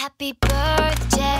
Happy birthday.